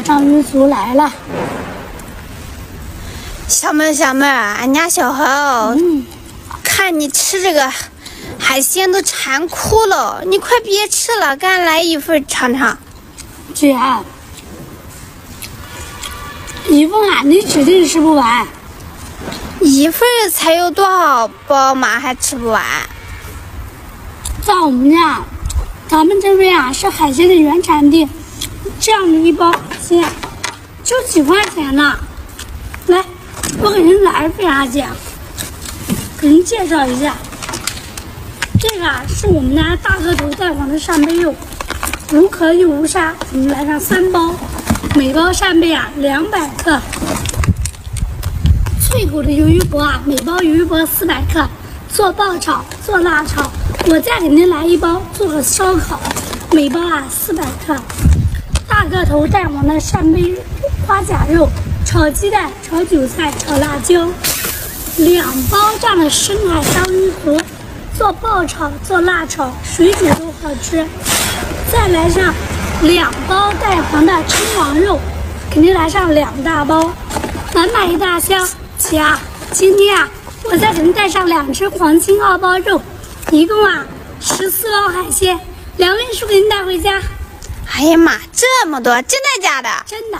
章鱼足来了。小妹，小妹儿，俺家小猴，嗯，看你吃这个海鲜都馋哭了，你快别吃了，给俺来一份尝尝。姐，一份啊，你指定吃不完。一份才有多少包嘛，还吃不完？在我们家，咱们这边啊是海鲜的原产地，这样的一包海鲜就几块钱呢。来，我给您来一份啊，姐，给您介绍一下，这个啊是我们家大个头带黄的扇贝肉，无壳又无沙，我们来上三包，每包扇贝啊两百克。脆骨的鱿鱼脖啊，每包鱿鱼脖四百克，做爆炒，做辣炒。我再给您来一包，做个烧烤，每包啊四百克。大个头带黄的扇贝花甲肉，炒鸡蛋，炒韭菜，炒辣椒。两包这样的深海章鱼足，做爆炒，做辣炒，水煮都好吃。再来上两包带黄的蛏王肉，给您来上两大包，满满一大箱。姐啊，今天啊，我再给您带上两只黄金澳包肉，一共啊十四包海鲜，两位数给您带回家，哎呀妈，这么多，真的假的？真的。